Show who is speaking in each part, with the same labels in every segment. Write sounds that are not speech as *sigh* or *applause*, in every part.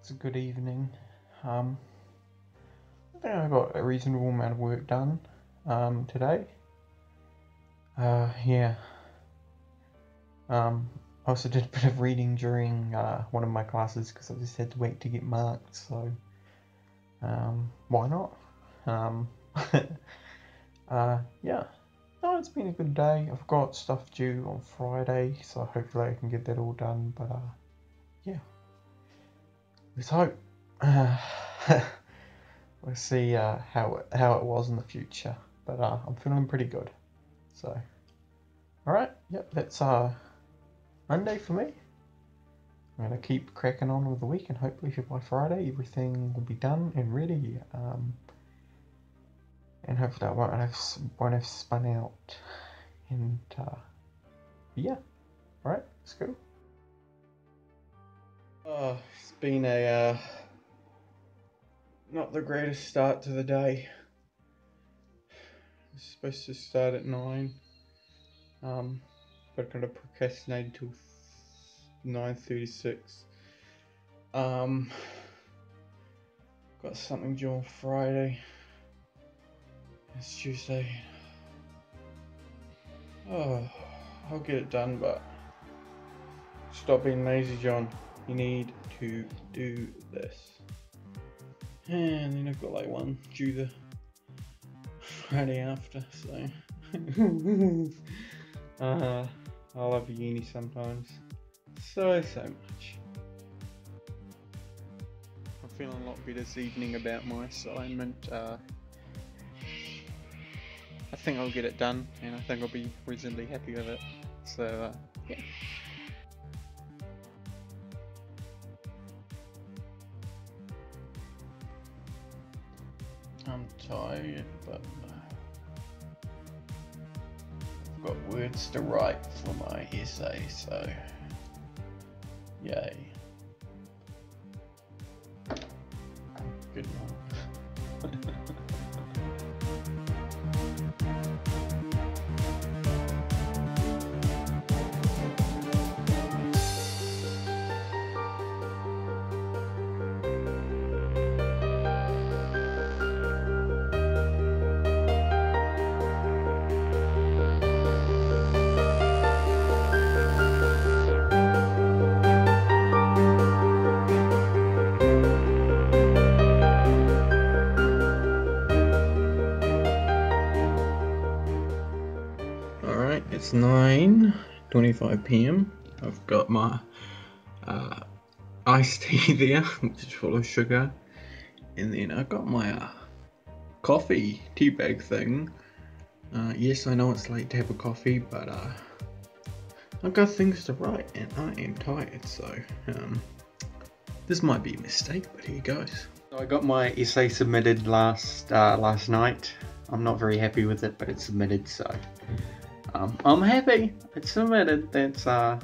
Speaker 1: It's a good evening. Um, I think I got a reasonable amount of work done um, today. Uh, yeah. Um, I also did a bit of reading during uh, one of my classes because I just had to wait to get marked, so um, why not? Um, *laughs* uh, yeah. No, it's been a good day. I've got stuff due on Friday, so hopefully I can get that all done, but uh, yeah. Let's hope. *sighs* We'll see uh, how it, how it was in the future, but uh, I'm feeling pretty good. So, all right, yep, that's uh Monday for me. I'm gonna keep cracking on with the week, and hopefully by Friday everything will be done and ready. Um, and hopefully I won't have won't have spun out. And uh, yeah, all right, let's go. Oh, it's been a uh, not the greatest start to the day. It's supposed to start at nine, um, but I kind of procrastinated till nine thirty-six. Um, got something due on Friday. It's Tuesday. Oh, I'll get it done, but stop being lazy, John. You need to do this. And then I've got like one due the Friday after, so. *laughs* uh, I love uni sometimes. So, so much. I'm feeling a lot better this evening about my assignment. Uh, I think I'll get it done and I think I'll be reasonably happy with it. So, uh, yeah. I'm tired, but I've got words to write for my essay, so yay. Good night. It's 9.25 p.m. I've got my uh, iced *laughs* tea there, which is full of sugar. And then I've got my uh, coffee tea bag thing. Uh, yes, I know it's late to have a coffee, but uh, I've got things to write and I am tired, so um, this might be a mistake, but here goes. So I got my essay submitted last uh, last night. I'm not very happy with it, but it's submitted, so um, I'm happy. It's submitted. That's uh,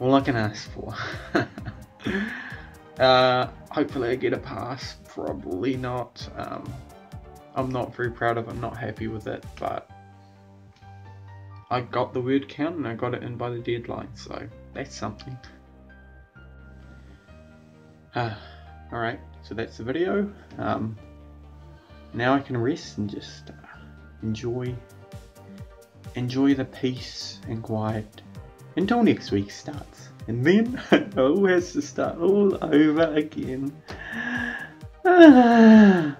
Speaker 1: all I can ask for. *laughs* uh, hopefully I get a pass. Probably not. Um, I'm not very proud of it. I'm not happy with it, but I got the word count and I got it in by the deadline, so that's something. Uh, Alright, so that's the video. Um, now I can rest and just uh, enjoy enjoy the peace and quiet until next week starts. And then *laughs* it all has to start all over again. *sighs* Ah.